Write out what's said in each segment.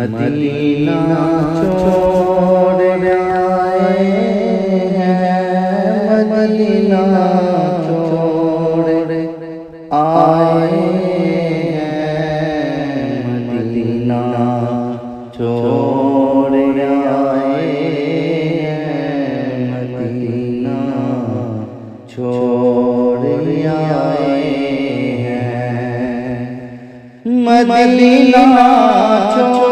Medina छोड़ आए हैं मदीना छोड़ आए हैं मदीना छोड़ आए हैं मदीना छोड़ आए हैं मदीना छोड़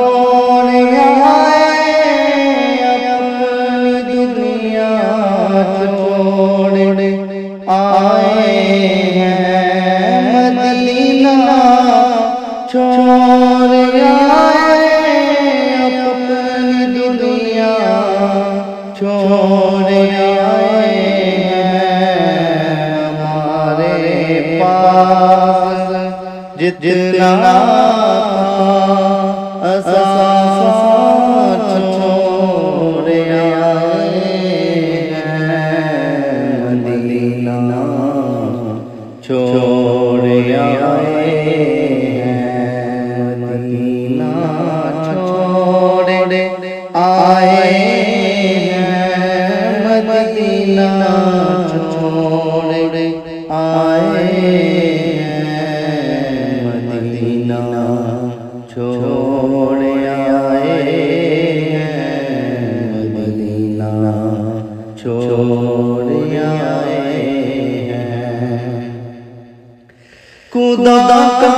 छोड़ आए हैं हमारे पास। जितना छोड़ आए हैं। मदीना छोड़ आए हैं। मदीना छोड़ आए मदीना छोड़ आए मदीना छोड़ आए मदीना छोड़ आए का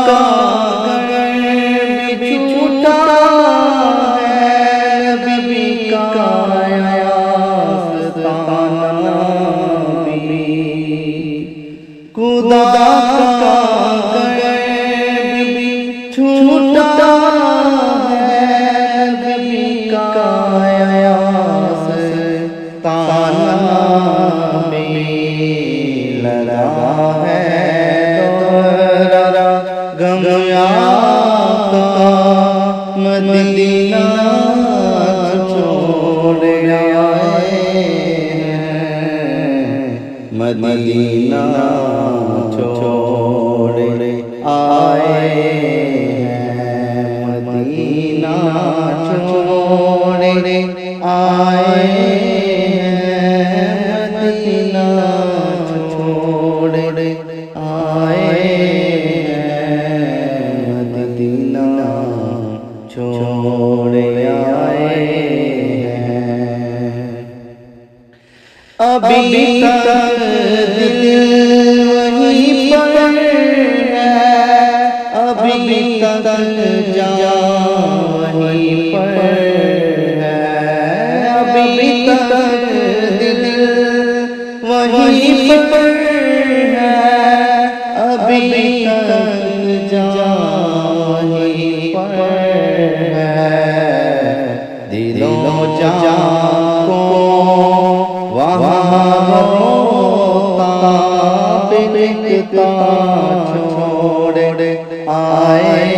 मदीना छोड़ अभी तक दिल वहीं पर है। अभी तक जा वहीं पर है। अभी तक दिल वहीं पर छोड़ आए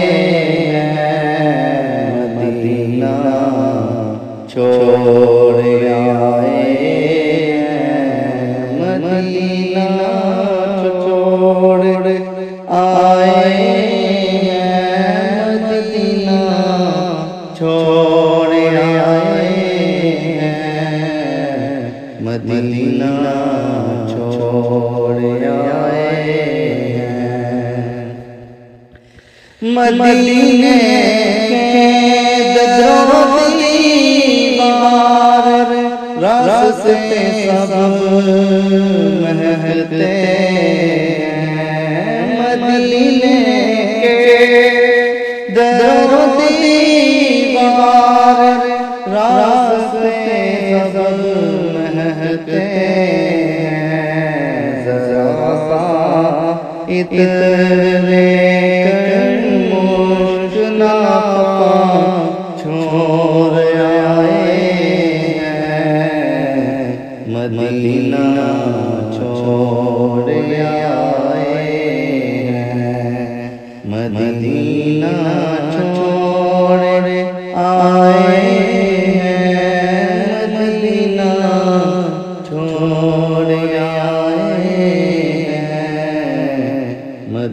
मदीने रास्ते सब महकते हैं। मदीने के दीवार रास्ते सब इतने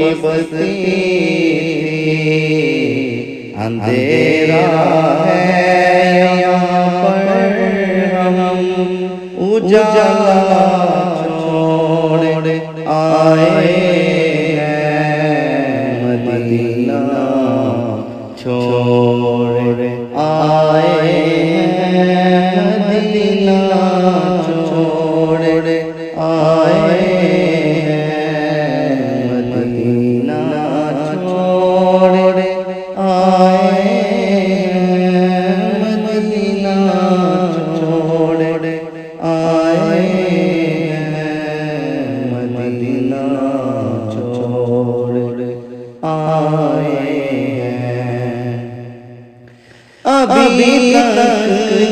की बसती अंधेरा है यहाँ पर हम उजाला आए हैं। अभी तक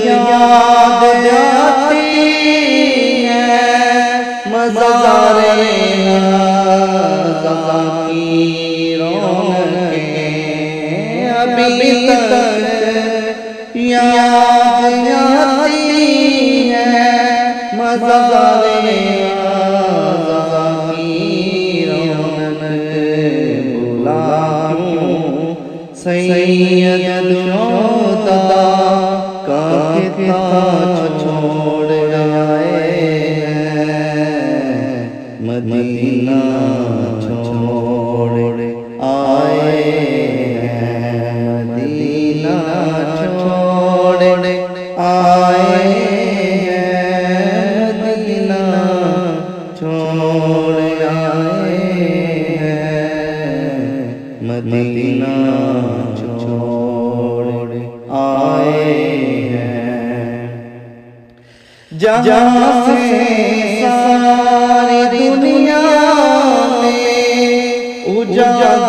याद आती है मज़ारे अभी तक याद आती है मज़ारे रौनक बुला क्यों सैयद मदीना छोड़ आए हैं। जहाँ से सारी दुनिया में उजागर